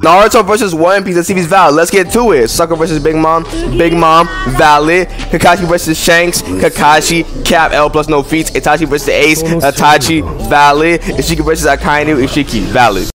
Naruto versus One Piece. Let's see if he's valid. Let's get to it. Sucker versus Big Mom. Big Mom, valid. Kakashi versus Shanks. Kakashi, cap L plus no feats. Itachi versus Ace. Itachi, valid. Ishiki versus Akainu. Ishiki, valid.